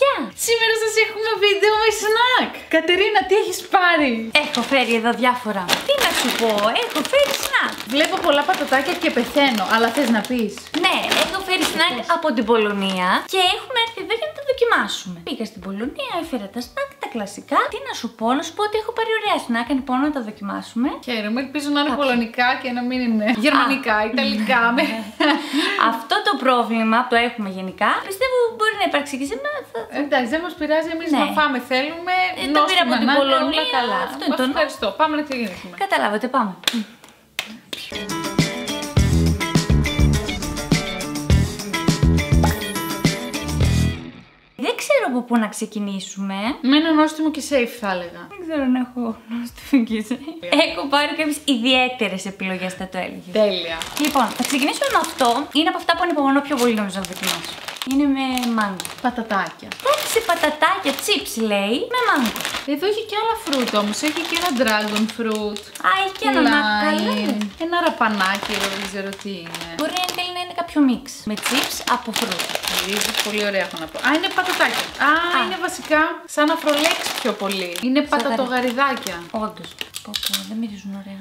Γεια! Σήμερα σας έχουμε βίντεο με snack. Κατερίνα, τι έχεις πάρει; Έχω φέρει εδώ διάφορα. Τι να σου πω, έχω φέρει σνακ. Βλέπω πολλά πατατάκια και πεθαίνω, αλλά θες να πεις; Ναι, έχω φέρει σνακ από την Πολωνία και έχουμε έρθει εδώ για να τα δοκιμάσουμε. Πήγα στην Πολωνία, έφερα τα σνακ, τα κλασικά. Τι να σου πω, να σου πω ότι έχω πάρει ωραία σνακ, λοιπόν να τα δοκιμάσουμε. Χαίρομαι, ελπίζω να είναι πολωνικά και να μην είναι γερμανικά, ιταλικά. με... Αυτό το πρόβλημα το έχουμε γενικά. Πιστεύω μπορεί να υπάρξει και σε μένα. θα- θα- Εντάξει, δεν μας πειράζει, εμείς Ναι. να φάμε θέλουμε. Ε, το πήρα από νόστιμα την να είναι, Πολωνία, όλα καλά. αυτό είναι το νο- Ευχαριστώ. Πάμε να ξεκινήσουμε. Καταλάβατε, πάμε. Από πού να ξεκινήσουμε. Με ένα νόστιμο και safe θα έλεγα. Δεν ξέρω αν έχω νοστιμική. Έχω πάρει κάποιες ιδιαίτερες επιλογές, θα το έλεγες. Τέλεια. Λοιπόν, θα ξεκινήσουμε με αυτό. Είναι από αυτά που ανυπομονώ πιο πολύ νομίζω να δοκιμάσω. Είναι με μάγκο. Πατατάκια. Κάτι σε πατατάκια, chips λέει, με μάγκο. Εδώ έχει και άλλα φρούτ όμως. Έχει και ένα dragon fruit. Α, έχει και ένα να καλά. lime, Ένα ραπανάκι εδώ, δεν ξέρω τι είναι. Μπορεί εν τέλει να είναι κάποιο μίξ. Με chips από φρούτα. Ρίζες, πολύ ωραία έχω να πω. Α, είναι πατατάκια. Α, είναι βασικά σαν αφρολέξ πιο πολύ. Είναι πατατογαριδάκια. Όντως. Πω, πω, δεν μυρίζουν ωραία.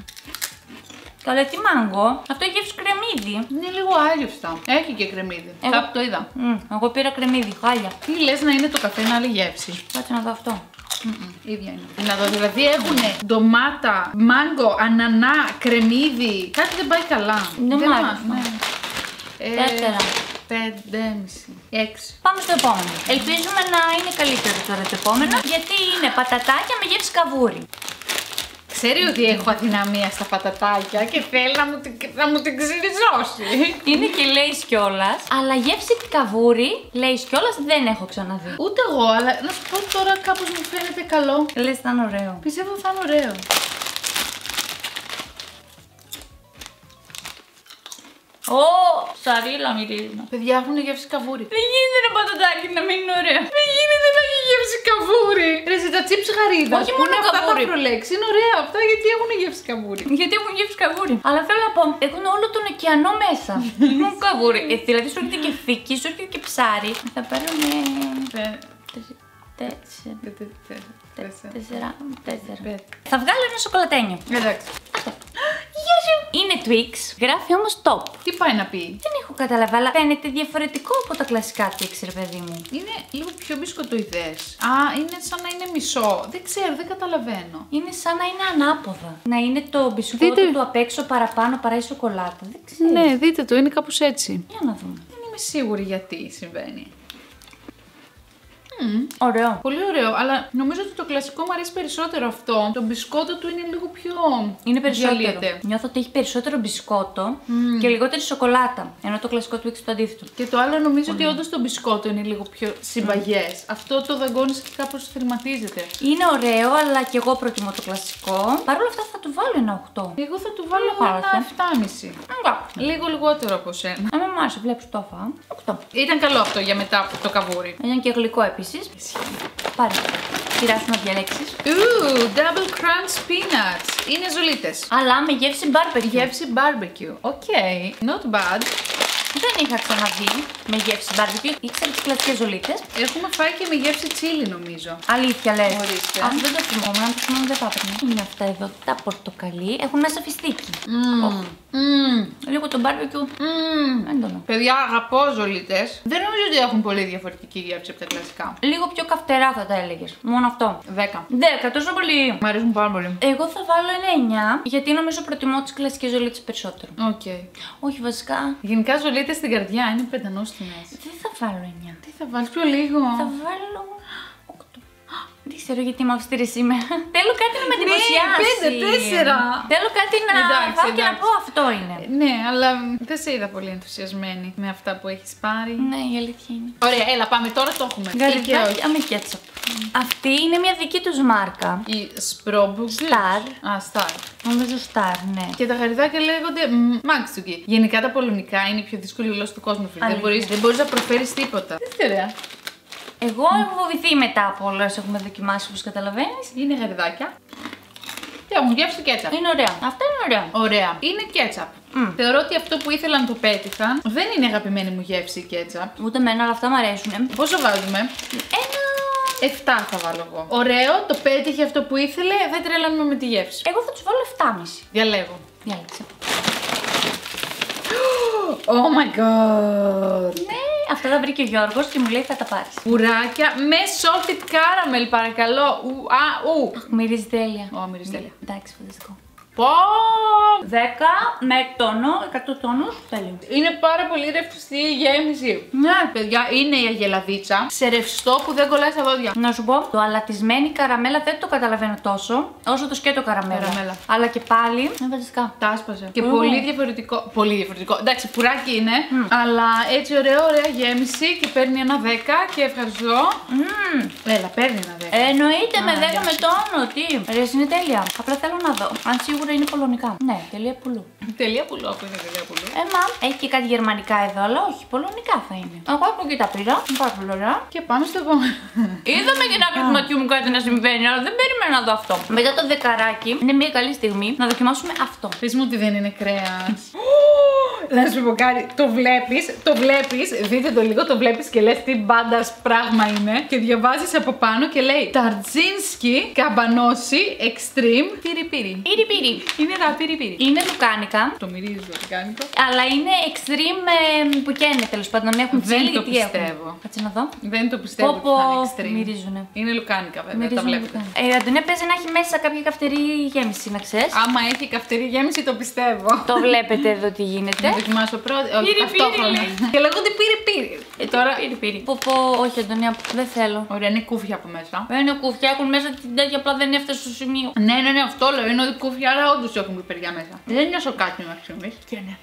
Καλά, τι μάγκο. Αυτό έχει γεύση κρεμμύδι. Είναι λίγο άγευστα. Έχει και κρεμμύδι. Εγώ- Κάπου το είδα. Μμ, εγώ πήρα κρεμμύδι, χάλια. Τι λες να είναι το καφέ, να άλλη γεύση; Κάτσε να δω αυτό. Μμμ, ίδια είναι. Να δω, δηλαδή έχουν ντομάτα, μάγκο, ανανά, κρεμμύδι. Κάτι δεν πάει καλά. Δεν δεν μ' μ' άρεσε. ναι. Ε, Τέσσερα. Πεντέμιση. Έξι. Πάμε στο επόμενο. Ελπίζουμε να είναι καλύτερο τώρα το επόμενο, γιατί είναι πατατάκια με γεύση καβούρι. Ξέρει ότι έχω αδυναμία στα πατατάκια και θέλει να μου, την- να μου την ξυριζώσει. Είναι και λέεις κιόλας, αλλά γεύση καβούρι, λέεις κιόλας, δεν έχω ξαναδεί. Ούτε εγώ, αλλά να σου πω τώρα κάπως μου φαίνεται καλό. Λες, θα είναι ωραίο. Πιστεύω θα είναι ωραίο. Ω, σαρίλα μυρίζουν. Παιδιά έχουν γεύση καβούρι. Δεν γίνεται ένα πατατάκι να μην είναι ωραίο. Δεν γίνεται να έχει γεύση καβούρι. Ρε, σε τα chips γαρίδας. Όχι που μόνο είναι αυτά καβούρι. τα προλέξεις. Είναι ωραία αυτά γιατί έχουν γεύση καβούρι. Γιατί έχουν γεύση καβούρι. Αλλά θέλω να πω, έχουν όλο τον ωκεανό μέσα. Έχουν καβούρι. Ε, δηλαδή σου έρχεται και φίκι, σου έρχεται και ψάρι. Θα πάρουν. Τε- Τέσσερα. τε- τε- τε- τέσσερα. Τέσσερα. Τέσσερα. Πέντε. Θα βγάλω ένα σοκολατένιο. Εντάξει. Γεια σου. Είναι Twix, γράφει όμως top. Τι πάει να πει; Δεν έχω καταλάβει, αλλά φαίνεται διαφορετικό από τα κλασικά Twix, ρε παιδί μου. Είναι λίγο πιο μπισκοτοειδές. Α, είναι σαν να είναι μισό. Δεν ξέρω, δεν καταλαβαίνω. Είναι σαν να είναι ανάποδα. Να είναι το μπισκότο Δείτε. του απ' έξω παραπάνω παρά η σοκολάτα. Δεν ξέρω. Ναι, δείτε το, είναι κάπως έτσι. Για να δούμε. Δεν είμαι σίγουρη γιατί συμβαίνει. Ωραίο. Πολύ ωραίο, αλλά νομίζω ότι το κλασικό μου αρέσει περισσότερο αυτό. Το μπισκότο του είναι λίγο πιο. Είναι περισσότερο. διαλύεται. Νιώθω ότι έχει περισσότερο μπισκότο και λιγότερη σοκολάτα. Ενώ το κλασικό του έχει το αντίθετο. Και το άλλο νομίζω ότι όντως το μπισκότο είναι λίγο πιο συμπαγές. Αυτό το δαγκώνεις και κάπως θρηματίζεται. Είναι ωραίο, αλλά και εγώ προτιμώ το κλασικό. Παρ' όλα αυτά θα του βάλω ένα 8. Εγώ θα του βάλω Δεν ένα χάλασε. 7,5. Εντάξει. Λίγο λιγότερο από σένα. Αν με μάρσε, βλέπεις το φά. 8. Ήταν καλό αυτό για μετά από το καβούρι. Ήταν και γλυκό επίσης. Πάρε. Η σειρά σου να διαλέξεις. Ooh, double crunch peanuts. Είναι ζουλίτες. Αλλά με γεύση barbecue. Γεύση barbecue. Ok, not bad. Δεν είχα ξαναδεί με γεύση barbecue. Ήξερα τις κλασικές ζολίτε. Έχουμε φάει και με γεύση chili νομίζω. Αλήθεια λες. Ορίστε. Αυτό δεν το θυμόμουν. Αν το θυμόμουν δεν θα έπαιρνα. Είναι αυτά εδώ τα πορτοκαλί. Έχουν μέσα φιστίκι. Μμμ. Μμμ. Λίγο το barbecue. Μμμ. Έντονο. Παιδιά, αγαπώ ζολίτε. Δεν νομίζω ότι έχουν πολύ διαφορετική γεύση από τα κλασικά. Λίγο πιο καυτερά θα τα έλεγες. Μόνο αυτό. 10. 10, τόσο πολύ. Μ' αρέσουν πάρα πολύ. Εγώ θα βάλω ένα 9 γιατί νομίζω προτιμώ τις κλασικές ζολίτες περισσότερο. Οκ. Όχι βασικά. Γενικά ζολίτες στην καρδιά είναι πεντανόστιμες. Δεν θα βάλω 9. Τι θα βάλεις πιο λίγο. Θα βάλω 8. Δεν ξέρω γιατί είμαι αυστηρή σήμερα. Θέλω κάτι να με εντυπωσιάσει. πέντε, τέσσερα. Θέλω κάτι να Εντάξει, πάω και να εντάξει. πω αυτό είναι. Ναι, αλλά δεν σε είδα πολύ ενθουσιασμένη με αυτά που έχεις πάρει. Ναι, η αλήθεια είναι. Ωραία, έλα πάμε, τώρα το έχουμε. Ή και όχι. Γαριδάκια με κέτσαπ. Αυτή είναι μια δική τους μάρκα. Η Σπρόμπουγκ. Star. Α, Star. Νομίζω Star, ναι. Και τα γαριδάκια λέγονται Μάξουκι. Γενικά τα πολωνικά είναι η πιο δύσκολη γλώσσα του κόσμου. φίλε. Δεν Αλήθεια. μπορείς, δεν μπορείς να προφέρεις τίποτα. Τι ωραία. Εγώ έχω φοβηθεί μετά από όλα όσα έχουμε δοκιμάσει, όπως καταλαβαίνεις. Είναι γαριδάκια. Και έχουν γεύση κέτσαπ. Είναι ωραία. Αυτά είναι ωραία. Ωραία. Είναι κέτσαπ. Μμ. Θεωρώ ότι αυτό που ήθελαν το πέτυχαν. Δεν είναι αγαπημένη μου γεύση η κέτσαπ. Ούτε εμένα, αλλά αυτά μου αρέσουν. Πόσο βάζουμε; Ένα. 7 θα βάλω εγώ. Ωραίο, το πέτυχε αυτό που ήθελε, δεν τρελαίνουμε με τη γεύση. Εγώ θα τους βάλω 7,5. Διαλέγω. Διάλεξε. Oh my god! Ναι, αυτά τα βρήκε ο Γιώργος και μου λέει θα τα πάρεις. Πουράκια με salted caramel, παρακαλώ. Ου, α, ου. Μυρίζει τέλεια. Ω, μυρίζει τέλεια. Εντάξει, φανταστικό. Πω! 10 με τόνο, 100 τόνους. Τέλειο. Είναι πάρα πολύ ρευστή η γέμιση. Ναι, παιδιά, είναι η αγελαδίτσα σε ρευστό που δεν κολλάει στα δόντια. Να σου πω, το αλατισμένη καραμέλα δεν το καταλαβαίνω τόσο όσο το σκέτο καραμέλα. Καραμέλα. Αλλά και πάλι είναι φανταστικά. Τα άσπαζε. Και Μμμ. πολύ διαφορετικό. Πολύ διαφορετικό. Εντάξει, πουράκι είναι, αλλά έτσι ωραία, ωραία γέμιση και παίρνει ένα 10 και ευχαριστώ. Μμμ. Έλα, παίρνει ένα 10. Εννοείται με Α, 10 για με τόνο, τι. Ρε, είναι τέλεια. Απλά θέλω να δω. Αν σίγουρα είναι πολωνικά. Ναι, τελεία πουλού. Τελεία πουλό, που είναι τελεία πουλό. Ε, μα, έχει και κάτι γερμανικά εδώ, αλλά όχι, πολωνικά θα είναι. Εγώ από εκεί τα πήρα. Πάρα πολύ ωραία. Και πάμε στο επόμενο. Είδαμε την άκρη του ματιού μου κάτι να συμβαίνει, αλλά δεν περίμενα να δω αυτό. Μετά το δεκαράκι, είναι μια καλή στιγμή να δοκιμάσουμε αυτό. Πες μου ότι δεν είναι κρέας. Να σου πω κάτι. Το βλέπεις, το βλέπεις, δείτε το λίγο, το βλέπεις και λες τι μπάντας πράγμα είναι. Και διαβάζεις από πάνω και λέει Ταρτζίνσκι καμπανόση extreme πυρι-πυρι. Πύρι πύρι. Είναι τα πυρι-πυρι. Είναι λουκάνικα, Το μυρίζει το λουκάνικο. αλλά είναι extreme ε, που καίνε τέλος πάντων. Έχουν Δεν τσίλι το τι έχουν. πιστεύω. Κάτσε να δω. Δεν το πιστεύω Πω, ότι θα πω, είναι extreme. μυρίζουνε. Είναι λουκάνικα βέβαια, τα Μυρίζουν βλέπετε. λουκάνικα. Ε, η Αντωνία παίζει να έχει μέσα κάποια καυτερή γέμιση, να ξέρεις. Άμα έχει καυτερή γέμιση το πιστεύω. Το βλέπετε εδώ τι γίνεται. Να δοκιμάσω πρώτα. Όχι, Πύρι, ταυτόχρονα. πύρι, λέει. Και λέγονται πύρι-πύρι. Ε, τώρα. Πύρι πύρι. Πω, πω, όχι Αντωνία, δεν θέλω. Ωραία, είναι κούφια από μέσα. Δεν είναι κουφιά, έχουν μέσα την τέτοια, απλά δεν έφτασε στο σημείο. Ναι, ναι, ναι, αυτό λέω. Είναι ότι κούφια, αλλά όντως έχουν πιπεριά μέσα. Δεν νιώσω κάτι μέχρι στιγμής. Και ναι.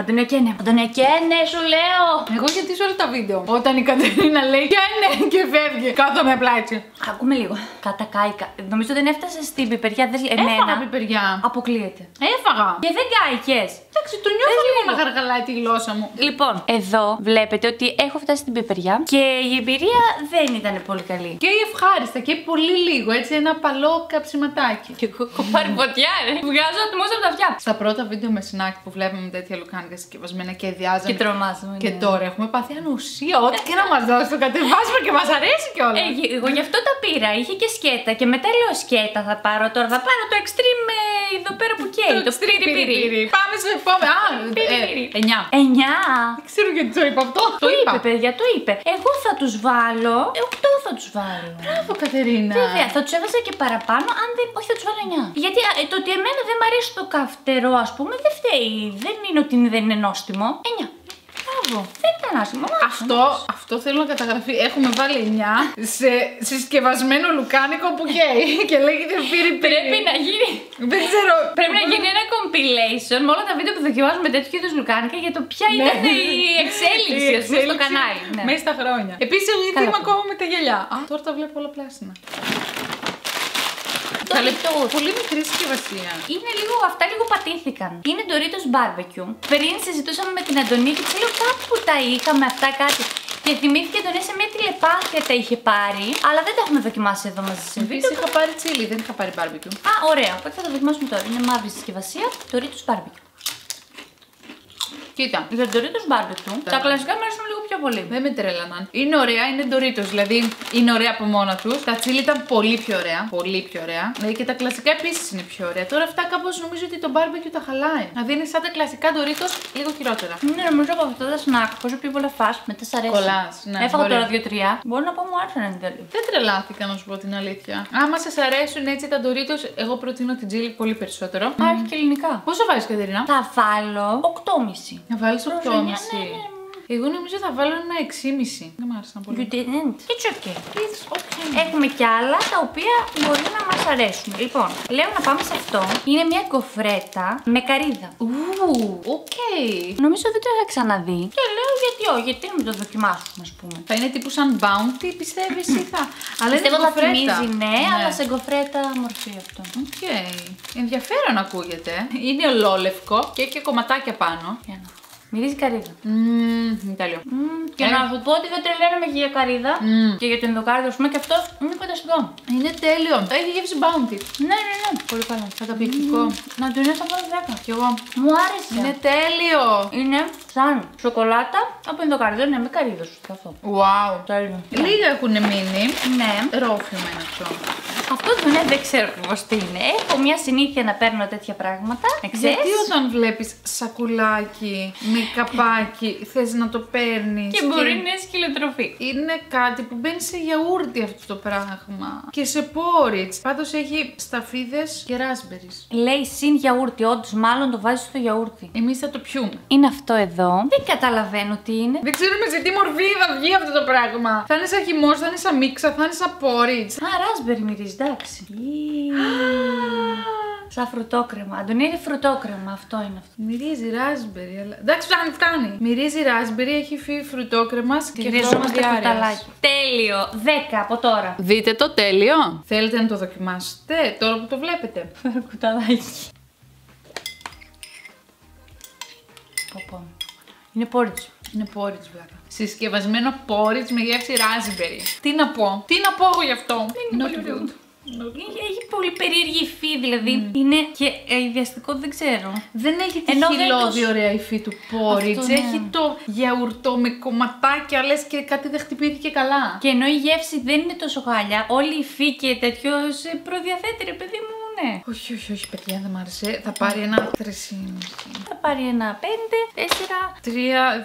Αντωνία και ναι. Αντωνία και ναι, σου λέω. Εγώ γιατί σε όλα τα βίντεο. Όταν η Κατερίνα λέει και ναι και φεύγει. Κάθομαι απλά έτσι. Ακούμε λίγο. Κατακάηκα. Νομίζω δεν έφτασε στην πιπεριά. Δεν... Έφαγα Εμένα. πιπεριά. Αποκλείεται. Έφαγα. Και δεν κάηκες. Εντάξει, το νιώθω Πες λίγο λίγο. να γαργαλάει τη γλώσσα μου. Λοιπόν, εδώ βλέπετε ότι έχω φτάσει στην πιπεριά και η εμπειρία δεν ήταν πολύ καλή. Και ευχάριστα και πολύ λίγο, έτσι ένα παλό καψιματάκι. Και έχω έχω πάρει φωτιά, ρε. Βγάζω ατμό από τα αυτιά. Στα πρώτα βίντεο με σνακ που βλέπαμε τέτοια λουκάνικα συσκευασμένα και διάζαμε. Και τρομάζουμε. Και ναι. τώρα έχουμε πάθει ανοσία. Ό,τι και να μας δώσει, το κατεβάζουμε και μας αρέσει κιόλας. Ε, εγώ γι' αυτό τα πήρα. Είχε και σκέτα. Και μετά λέω σκέτα θα πάρω τώρα. Θα πάρω το extreme ε, εδώ πέρα που καίει. Το πύρι πύρι. Πάμε στο επόμενο. Α, Πύρι, ε, πύρι. εννιά. Εννιά. Δεν ξέρω γιατί το είπα αυτό. Το είπε, παιδιά, το είπε. Εγώ θα τους βάλω. Ε, οκτώ θα τους βάλω. Μπράβο, Κατερίνα. Βέβαια, θα τους έβαζα και παραπάνω, αν δεν. Όχι, θα τους βάλω 9. Γιατί α, ε, το ότι εμένα δεν μ' αρέσει το καυτερό, ας πούμε, δεν φταίει. Δεν είναι ότι δεν είναι νόστιμο. 9. Μπράβο. Δεν ήταν άσχημο. μ' άρεσε. Αυτό, αυτό θέλω να καταγραφεί. Έχουμε βάλει 9 σε συσκευασμένο λουκάνικο που καίει και λέγεται πύρι πύρι. Πρέπει να γίνει. Δεν ξέρω. Πρέπει να γίνει ένα compilation με όλα τα βίντεο που δοκιμάζουμε τέτοιου είδους λουκάνικα για το ποια Ναι. ήταν η εξέλιξη, ας πούμε, στο κανάλι. Ναι. Μέσα στα χρόνια. Επίσης, εγώ γιατί Καλά είμαι πω. ακόμα με τα γυαλιά. Α, τώρα τα βλέπω όλα πράσινα. Το Καλή- Doritos. Πολύ μικρή συσκευασία. Είναι λίγο, αυτά λίγο πατήθηκαν. Είναι Doritos Barbecue. Πριν συζητούσαμε με την Αντωνία και της λέω κάπου τα είχαμε αυτά κάτι. Και θυμήθηκε τον σε μια τηλεπάθεια τα είχε πάρει, αλλά δεν τα έχουμε δοκιμάσει εδώ μαζί σε Επίσης, βίντεο. είχα πάρει τσίλι, δεν είχα πάρει barbecue. Α, ωραία. Οπότε θα το δοκιμάσουμε τώρα. Είναι μαύρη συσκευασία. Doritos Barbecue. Κοίτα, Για Doritos Barbecue, τα κλασικά μου αρέσουν λίγο πιο πολύ. δεν με τρέλαναν. Είναι ωραία, είναι Doritos, δηλαδή είναι ωραία από μόνα τους. Τα τσίλι ήταν πολύ πιο ωραία. Πολύ πιο ωραία. Δηλαδή και τα κλασικά επίσης είναι πιο ωραία. Τώρα αυτά κάπως νομίζω ότι το barbecue τα χαλάει. Δηλαδή είναι σαν τα κλασικά Doritos λίγο χειρότερα. Είναι νομίζω από αυτά τα snack, όσο πιο πολλά φας, μετά σ' αρέσει. Κολλάς, ναι, Έφαγα μπορεί. τώρα δύο-τρία. Μπορώ να πω μου άρεσαν εν τέλει. Δεν τρελάθηκα να σου πω την αλήθεια. Άμα σας αρέσουν έτσι τα Doritos, εγώ προτείνω την τσίλι πολύ περισσότερο. Άρχι και ελληνικά. Πόσο βάζεις, Κατερίνα; Θα βάλω 8,5. Να βάλει 8,5. Προς εννιά, ναι, ναι. Εγώ νομίζω θα βάλω ένα 6,5. Δεν μ' άρεσαν πολύ. You didn't. It's okay. It's okay. Έχουμε κι άλλα τα οποία μπορεί να μας αρέσουν. Λοιπόν, λέω να πάμε σε αυτό. Είναι μια γκοφρέτα με καρύδα. Ου, οκ. Νομίζω δεν το είχα ξαναδεί. Και λέω γιατί όχι, γιατί να μην το δοκιμάσουμε, ας πούμε. Θα είναι τύπου σαν Bounty, πιστεύεις ή θα. Αλλά είναι Πιστεύω θα γκοφρέτα. θυμίζει, ναι, αλλά σε γκοφρέτα μορφή αυτό. Οκ. Ενδιαφέρον ακούγεται. Είναι ολόλευκο και έχει και κομματάκια πάνω. Για να. Μυρίζει καρύδα. Μμμ, είναι τέλειο. Μμμ, και Ε. να σου πω ότι δεν τρελαίνομαι και για καρύδα. Μμ. Και για το ινδοκάρυδο, ας πούμε, και αυτό είναι φανταστικό. Είναι τέλειο. Έχει γεύση bounty. Ναι, ναι, ναι. Πολύ καλό. Καταπληκτικό. Να του είναι στα πρώτα 10. Κι εγώ. Μου άρεσε. Είναι τέλειο. Είναι σαν σοκολάτα από ενδοκάρδιο, ναι, με καρύδα σου. και Αυτό. Wow. Τέλειο. Λίγα έχουν μείνει. Ναι. Ρόφημα είναι αυτό. Αυτό δεν, είναι, δεν ξέρω ακριβώ τι είναι. Έχω μια συνήθεια να παίρνω τέτοια πράγματα. Εξές. Γιατί όταν βλέπεις σακουλάκι με καπάκι θες να το παίρνεις Και μπορεί να είναι σκυλοτροφή. Είναι κάτι που μπαίνει σε γιαούρτι αυτό το πράγμα και σε πόριτς. Πάντως έχει σταφίδες και ράσμπερις. Λέει συν γιαούρτι, όντως μάλλον το βάζεις στο γιαούρτι. Εμείς θα το πιούμε. Είναι αυτό εδώ. Δεν καταλαβαίνω τι είναι. Δεν ξέρουμε σε τι μορφή θα βγει αυτό το πράγμα. Θα είναι σαν χυμός, θα είναι σαν μίξα, θα είναι σαν πόριτς. Α, ράσμπερι μυρίζει, εντάξει. Σαν φρουτόκρεμα. Αντωνία είναι φρουτόκρεμα, αυτό είναι αυτό. Μυρίζει ράσμπερι, αλλά. Εντάξει, φτάνει, φτάνει. Μυρίζει ράσμπερι, έχει φύγει φρουτόκρεμα και χρώμα Χρειαζόμαστε διάρκεια. κουταλάκι. Τέλειο. 10 από τώρα. Δείτε το τέλειο. Θέλετε να το δοκιμάσετε τώρα που το βλέπετε. Φέρω κουταλάκι. Πω, πω. Είναι πόριτς. Είναι πόριτς βλάκα. Συσκευασμένο πόριτς με γεύση raspberry. Τι να πω, τι να πω εγώ γι' αυτό. Είναι Not πολύ good. Good. Έχει, έχει πολύ περίεργη υφή, δηλαδή είναι και ε, ιδιαστικό, δεν ξέρω. Δεν έχει τη Ενώ δεν χυλώδη το- ωραία υφή του πόριτς. Αυτό, ναι. Έχει το γιαουρτό με κομματάκια, λες και κάτι δεν χτυπήθηκε καλά. Και ενώ η γεύση δεν είναι τόσο χάλια, όλη η υφή και τέτοιο σε προδιαθέτει, ρε παιδί μου, ναι. Όχι, όχι, όχι, παιδιά, δεν μ' άρεσε. Θα πάρει ένα 3,5. Θα πάρει ένα 5, 4. 3,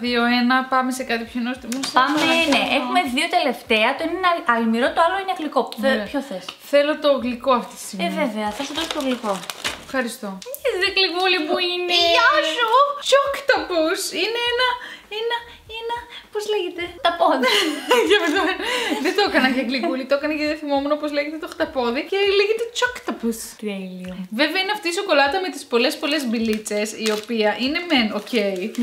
2, 1, πάμε σε κάτι πιο νόστιμο. Σας Πάμε, παρακαλώ. ναι. Έχουμε δύο τελευταία. Το ένα είναι αλμυρό, το άλλο είναι γλυκό. Θε- Ωραία. Ποιο θες; Θέλω το γλυκό αυτή τη στιγμή. Ε, βέβαια, θα σου δώσω το γλυκό. Ευχαριστώ. Είδε γλυκούλη που είναι. Γεια σου! Choktopus! Είναι ένα. ένα. Ένα. Πώς λέγεται; Τα πόδια. Για αυτό. δεν το έκανα για γλυκούλη, το έκανα γιατί δεν θυμόμουν πώς λέγεται το χταπόδι και λέγεται Choktopus. Τέλειο. Βέβαια είναι αυτή η σοκολάτα με τις πολλές πολλές μπιλίτσες, η οποία είναι μεν οκ,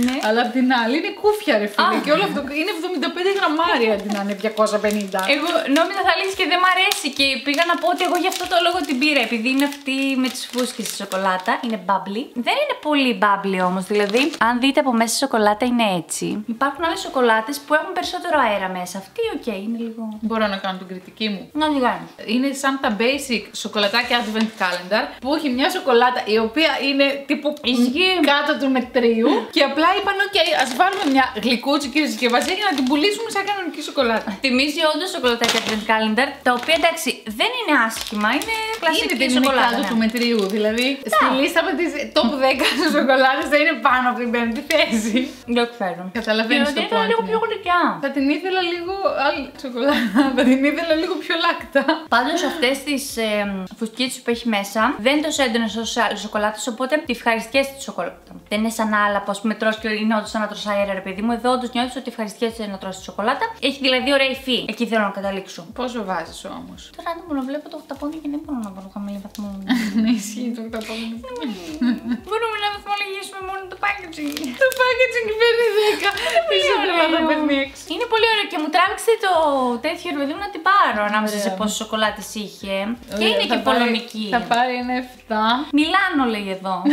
Ναι. αλλά απ' την άλλη είναι κούφια ρε φίλε. Α. Και όλο αυτό είναι 75 γραμμάρια αντί να είναι 250. Εγώ νόμιζα θα λύσεις και δεν μ' αρέσει και πήγα να πω ότι εγώ γι' αυτό το λόγο την πήρα. Επειδή είναι αυτή με τις φούσκες στη σοκολάτα, είναι bubbly. Δεν είναι πολύ bubbly όμως. Δηλαδή, αν δείτε από μέσα η σοκολάτα είναι έτσι. Υπάρχουν άλλες σοκολάτες που έχουν περισσότερο αέρα μέσα. Αυτή, οκ, είναι λίγο. Μπορώ να κάνω την κριτική μου. Να τη κάνεις. Είναι σαν τα basic σοκολατάκια Advent Calendar που έχει μια σοκολάτα η οποία είναι τύπου Ισχύει. κάτω του μετρίου και απλά είπαν: OK, ας βάλουμε μια γλυκούτσικη συσκευασία για να την πουλήσουμε σαν κανονική σοκολάτα. Θυμίζει όντως σοκολατάκια Advent Calendar, τα οποία εντάξει δεν είναι άσχημα, είναι κλασική είναι, δεν είναι σοκολάτα. κάτω ναι. του μετρίου. Δηλαδή, στη λίστα με τις top 10 σοκολάτες θα είναι πάνω από την πέμπτη θέση. Δεν ξέρω. Καταλαβαίνεις Και το ότι ήταν point, λίγο ναι. Πιο γλυκιά. Θα την ήθελα λίγο άλλη σοκολάτα. Θα την ήθελα λίγο πιο λάκτα. Πάντως αυτές τις ε, φουσκίτσε που έχει μέσα δεν είναι τόσο έντονες όσο άλλες σοκολάτες, οπότε τη ευχαριστιέσαι τη σοκολάτα. Δεν είναι σαν άλλα που ας πούμε τρως και είναι όντω σαν να τρως αέρα, ρε παιδί μου. Εδώ όντως νιώθεις ότι ευχαριστιέσαι να τρως τη σοκολάτα. Έχει δηλαδή ωραία υφή. Εκεί θέλω να καταλήξω. Πόσο βάζεις όμως; Τώρα αν μου βλέπω το χταπόδι και δεν μπορώ να βάλω χαμηλή βαθμό. Ναι, ισχύει το καταπώνει packaging. Το packaging παίρνει 10. Πολύ ωραίο. Είναι πολύ ωραίο και μου τράβηξε το τέτοιο παιδί μου να την πάρω ανάμεσα σε πόσες σοκολάτες είχε. Και είναι και πολωνική. Θα πάρει ένα 7. Μιλάνο λέει εδώ.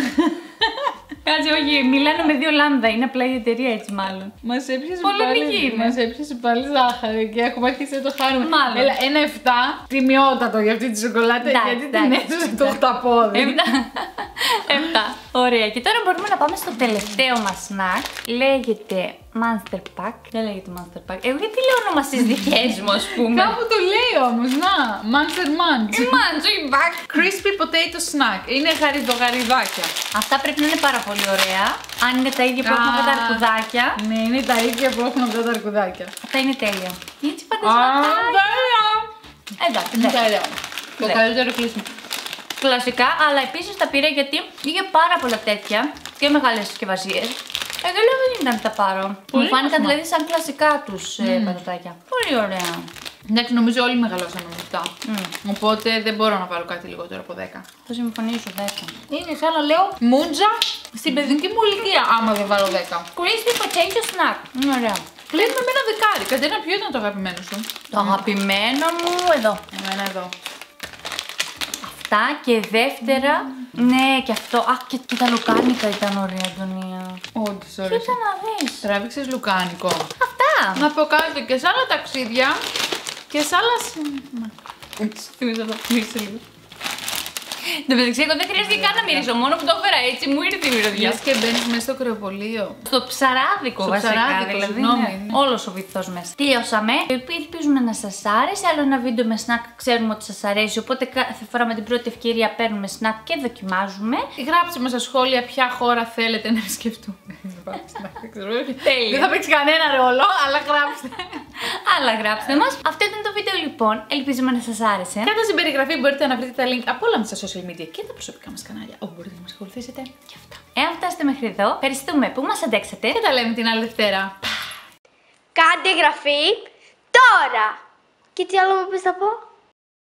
Κάτσε, όχι, μιλάνε με δύο λάμδα. Είναι απλά η εταιρεία έτσι, μάλλον. Μας έπιασε πάλι. Μας έπιασε πάλι ζάχαρη και έχουμε αρχίσει να το χάνουμε. Μάλλον. Έλα, ένα 7 τιμιότατο για αυτή τη σοκολάτα. γιατί την έδωσε το 8 πόδι. 7 Ωραία. Και τώρα μπορούμε να πάμε στο τελευταίο μας snack. Λέγεται Monster Pack. Δεν λέγεται Monster Pack. Εγώ γιατί λέω όνομα στις δικές μου, ας πούμε; Κάπου το λέει όμως, να, Mancher Munch. Μάντζο ή Pack. Crispy potato snack. Είναι γαριδογαριδάκια. Αυτά πρέπει να είναι πάρα πολύ ωραία. Αν είναι τα ίδια που έχουμε Α. με τα αρκουδάκια. Ναι, είναι τα ίδια που έχουν αυτά τα αρκουδάκια. Αυτά είναι τέλεια. Είναι έτσι Α, φαντασματάκια. τέλεια! Εντάξει, Είναι εντάξει. τέλεια. Το Ναι. καλύτερο κλείσιμο. Κλασικά, αλλά επίσης τα πήρα γιατί είχε πάρα πολλά τέτοια και μεγάλες συσκευασίες. Ε, δεν λέω δεν ήταν να τα πάρω. Πολύ Μου φάνηκαν νόημα. δηλαδή σαν κλασικά τους ε, πατατάκια. Πολύ ωραία. Εντάξει, νομίζω όλοι μεγαλώσαμε με αυτά. Μμ. Οπότε δεν μπορώ να βάλω κάτι λιγότερο από 10. Θα συμφωνήσω 10. Είναι σαν να λέω μούντζα στην παιδική μου ηλικία, άμα δεν βάλω 10. Crispy potato snack. Είναι ωραία. Κλείνουμε με ένα δεκάρι. Κατένα, ποιο ήταν το αγαπημένο σου; Το αγαπημένο μου εδώ. Εμένα εδώ. Αυτά και δεύτερα Ναι, και αυτό. Αχ, και, και τα λουκάνικα ήταν ωραία, Αντωνία. Όντως, ωραία. Κοίτα να δεις. Τράβηξες λουκάνικο. Αυτά. Να πω κάτι και σε άλλα ταξίδια και σε άλλα. σ- Έτσι, θυμίζω να το μίλησε λίγο. Εν τω μεταξύ, εγώ δεν χρειάζεται καν να μυρίσω. Μόνο που το έφερα έτσι, μου ήρθε η μυρωδιά. Λες και μπαίνεις μέσα στο κρεοπολείο. Στο ψαράδικο Στο βασικά, ψαράδικο, δηλαδή. συγγνώμη, ναι. ναι. Όλος ο βυθός μέσα. Τελειώσαμε. Ελπίζουμε να σας άρεσε. Άλλο ένα βίντεο με snack ξέρουμε ότι σας αρέσει. Οπότε κάθε φορά με την πρώτη ευκαιρία παίρνουμε snack και δοκιμάζουμε. Γράψτε μας στα σχόλια ποια χώρα θέλετε να επισκεφτούμε. Τέλεια. Δεν θα παίξει κανένα ρόλο, αλλά γράψτε. Αλλά γράψτε μας. Αυτό ήταν το βίντεο λοιπόν. Ελπίζουμε να σας άρεσε. Κάτω στην περιγραφή μπορείτε να βρείτε τα link από όλα μας τα social media και τα προσωπικά μας κανάλια όπου μπορείτε να μας ακολουθήσετε. Και αυτά. Εάν φτάσετε μέχρι εδώ, ευχαριστούμε που μας αντέξατε. Και τα λέμε την άλλη Δευτέρα. Κάντε εγγραφή τώρα! Και τι άλλο μου πεις να πω;